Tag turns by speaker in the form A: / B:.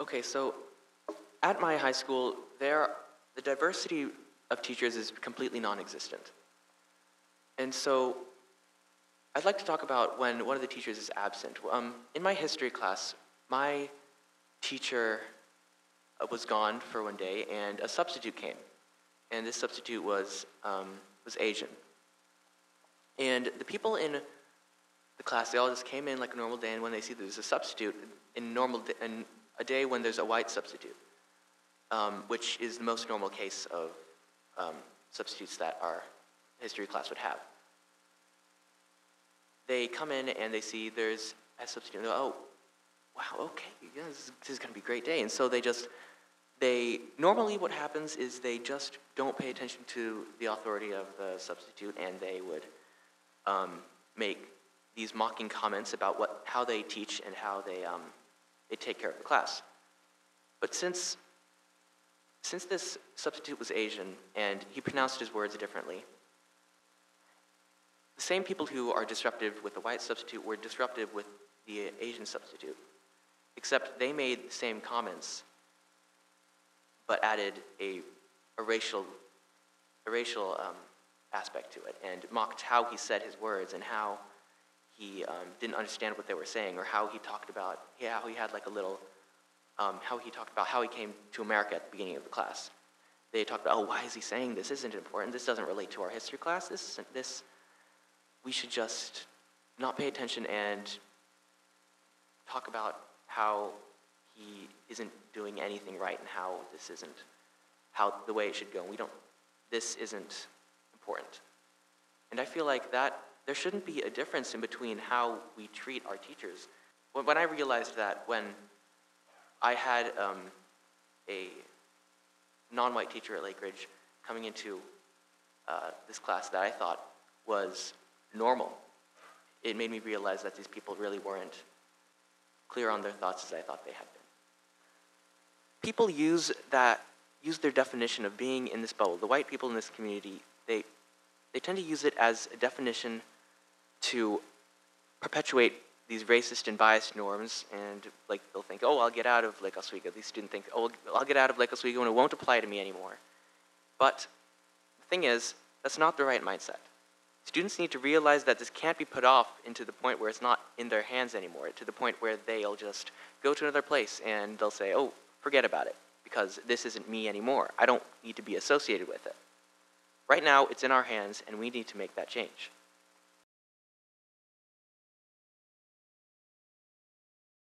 A: Okay, so at my high school, there the diversity of teachers is completely non-existent. And so I'd like to talk about when one of the teachers is absent. Um, in my history class, my teacher uh, was gone for one day, and a substitute came. And this substitute was, um, was Asian. And the people in the class, they all just came in like a normal day, and when they see there's a substitute, in normal in a day when there's a white substitute, um, which is the most normal case of um, substitutes that our history class would have. They come in and they see there's a substitute, go, oh, wow, okay, yeah, this is, is going to be a great day. And so they just, they, normally what happens is they just don't pay attention to the authority of the substitute, and they would um, make these mocking comments about what, how they teach and how they, um, they take care of the class. But since, since this substitute was Asian and he pronounced his words differently, the same people who are disruptive with the white substitute were disruptive with the Asian substitute, except they made the same comments but added a, a racial, a racial um, aspect to it and mocked how he said his words and how he um, didn't understand what they were saying or how he talked about, how he had like a little, um, how he talked about how he came to America at the beginning of the class. They talked about, oh, why is he saying this? Isn't important? This doesn't relate to our history class. This isn't this. We should just not pay attention and talk about how he isn't doing anything right and how this isn't how the way it should go. We don't. This isn't important. And I feel like that there shouldn't be a difference in between how we treat our teachers. When, when I realized that when I had um, a non-white teacher at Lakeridge coming into uh, this class that I thought was normal, it made me realize that these people really weren't clear on their thoughts as I thought they had been. People use that use their definition of being in this bubble. The white people in this community, they they tend to use it as a definition to perpetuate these racist and biased norms, and like they'll think, oh, I'll get out of Lake Oswego. These students think, oh, I'll get out of Lake Oswego and it won't apply to me anymore. But the thing is, that's not the right mindset. Students need to realize that this can't be put off into the point where it's not in their hands anymore, to the point where they'll just go to another place and they'll say, oh, forget about it, because this isn't me anymore. I don't need to be associated with it. Right now, it's in our hands, and we need to make that change.